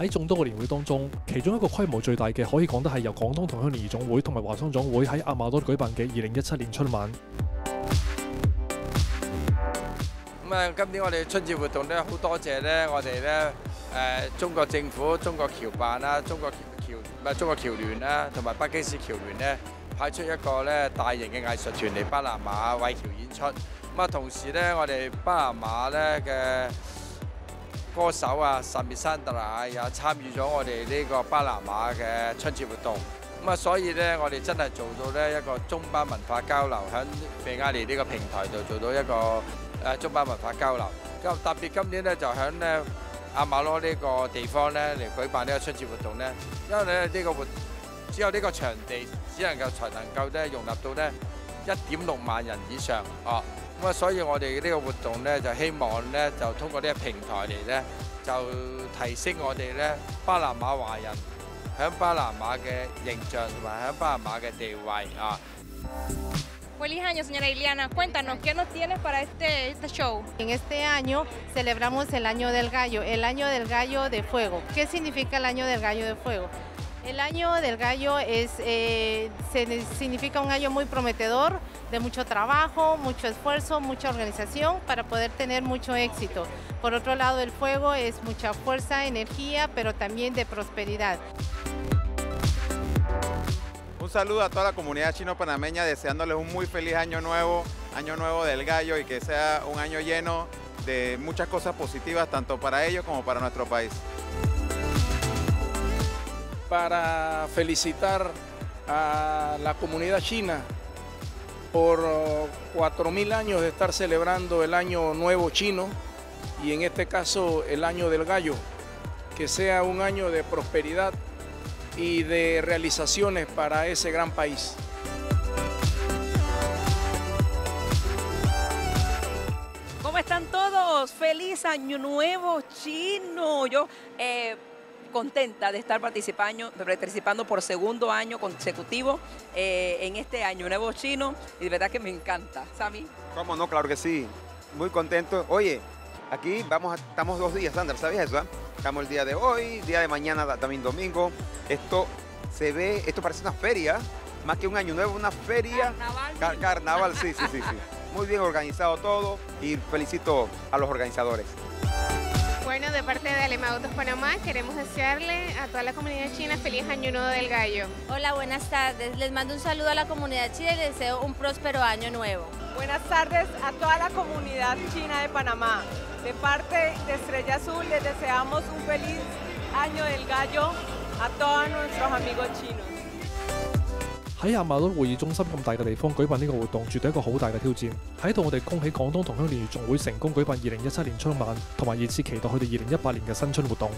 喺眾多嘅年會當中，其中一個規模最大嘅，可以講得係由廣東同鄉聯誼總會同埋華商總會喺亞馬多舉辦嘅二零一七年春晚。咁啊，今年我哋春節活動咧，好多謝咧，我哋咧誒中國政府、中國橋辦啦、中國橋唔係中國僑聯啦，同埋北京市橋聯咧，派出一個咧大型嘅藝術團嚟巴拿馬為橋演出。咁啊，同時咧，我哋巴拿馬咧嘅歌手啊，薩米山特拉也參與咗我哋呢個巴拿馬嘅春節活動。咁啊，所以咧，我哋真係做到咧一個中巴文化交流，喺比亞尼呢個平台度做到一個誒中巴文化交流。咁特別今年咧就喺咧阿馬羅呢個地方咧嚟舉辦呢個春節活動咧，因為咧呢個活只有呢個場地，只能夠才能夠咧容納到咧一點六萬人以上哦。咁啊，所以我哋呢个活动咧就希望咧就通过呢个平台嚟咧就提升我哋咧巴拿马华人喺巴拿马嘅形象同埋喺巴拿马嘅地位啊。 Feliz año, señora Iliana. Cuéntanos, ¿qué nos tienes para este, este show? En este año celebramos el año del gallo, el año del gallo de fuego. ¿Qué significa el año del gallo de fuego? El año del gallo es, eh, significa un año muy prometedor, de mucho trabajo, mucho esfuerzo, mucha organización para poder tener mucho éxito. Por otro lado, el fuego es mucha fuerza, energía, pero también de prosperidad. Un saludo a toda la comunidad chino-panameña, deseándoles un muy feliz año nuevo, año nuevo del gallo y que sea un año lleno de muchas cosas positivas tanto para ellos como para nuestro país. Para felicitar a la comunidad china por uh, 4.000 años de estar celebrando el Año Nuevo Chino y en este caso el Año del Gallo. Que sea un año de prosperidad y de realizaciones para ese gran país. ¿Cómo están todos? Feliz año nuevo chino. Yo eh, contenta de estar participando, participando por segundo año consecutivo eh, en este año nuevo chino y de verdad que me encanta. Sami. ¿Cómo no? Claro que sí. Muy contento. Oye, aquí vamos a- estamos dos días, Sandra, ¿sabías eso? ah? Estamos el día de hoy, día de mañana también domingo. Esto se ve, esto parece una feria, más que un año nuevo, una feria. Carnaval. Car- carnaval, sí, sí, sí, sí. Muy bien organizado todo y felicito a los organizadores. Bueno, de parte de Alemautos Panamá, queremos desearle a toda la comunidad china feliz año nuevo del gallo. Hola, buenas tardes. Les mando un saludo a la comunidad china y les deseo un próspero año nuevo. Buenas tardes a toda la comunidad china de Panamá. De parte de Estrella Azul les deseamos un feliz año del gallo a todos nuestros amigos chinos. 喺亞馬遜會議中心咁大嘅地方舉辦呢個活動，絕對一個好大嘅挑戰。喺度我哋恭喜廣東同鄉聯誼總會成功舉辦二零一七年春晚，同埋熱切期待佢哋二零一八年嘅新春活動。